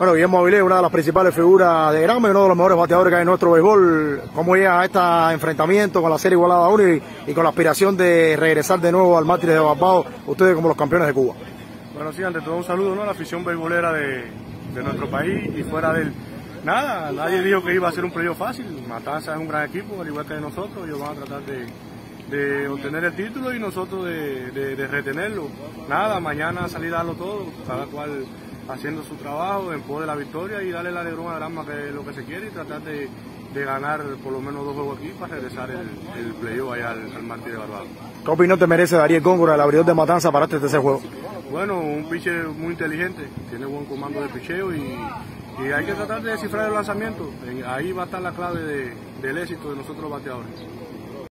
Bueno, Guillermo Avilés, una de las principales figuras de Granma y uno de los mejores bateadores que hay en nuestro béisbol. ¿Cómo llega a este enfrentamiento con la serie igualada a uno y, con la aspiración de regresar de nuevo al Mártires de Barbado, ustedes como los campeones de Cuba? Bueno, sí, ante todo un saludo a la afición beisbolera de, de nuestro país y fuera del... Nada, nadie dijo que iba a ser un playoff fácil. Matanza es un gran equipo, al igual que nosotros. Ellos van a tratar de, de obtener el título y nosotros de, de, retenerlo. Nada, mañana salir a darlo todo, cada cual haciendo su trabajo en pos de la victoria y darle la alegrón a Drama que es lo que se quiere y tratar de, ganar por lo menos dos juegos aquí para regresar el, el playoff allá al, al Martí de Barbado. ¿Qué opinión te merece Darío Góngora, el abridor de Matanza, para este tercer juego? Bueno, un pitcher muy inteligente, tiene buen comando de picheo y, y hay que tratar de descifrar el lanzamiento. Ahí va a estar la clave de, del éxito de nosotros los bateadores.